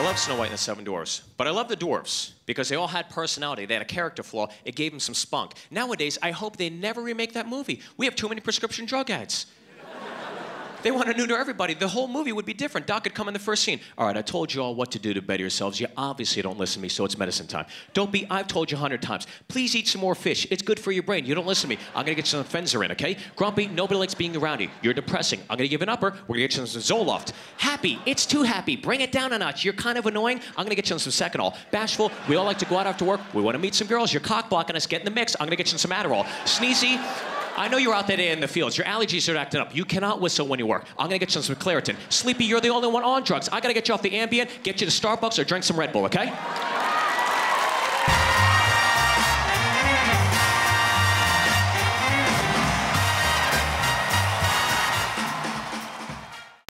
I love Snow White and the Seven Dwarfs, but I love the dwarfs because they all had personality. They had a character flaw. It gave them some spunk. Nowadays, I hope they never remake that movie. We have too many prescription drug ads. They want to neuter everybody. The whole movie would be different. Doc could come in the first scene. All right, I told you all what to do to better yourselves. You obviously don't listen to me, so it's medicine time. Dopey, I've told you a hundred times. Please eat some more fish. It's good for your brain. You don't listen to me. I'm going to get some Fenzer okay? Grumpy, nobody likes being around you. You're depressing. I'm going to give an upper. We're going to get you some Zoloft. Happy, it's too happy. Bring it down a notch. You're kind of annoying. I'm going to get you some Seconal. Bashful, we all like to go out after work. We want to meet some girls. You're cock blocking us. Get in the mix. I'm going to get you some Adderall. Sneezy, I know you're out there in the fields. Your allergies are acting up. You cannot whistle when you work. I'm gonna get you some Claritin. Sleepy, you're the only one on drugs. I gotta get you off the Ambien, get you to Starbucks, or drink some Red Bull, okay?